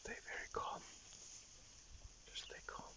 stay very calm. Just stay calm.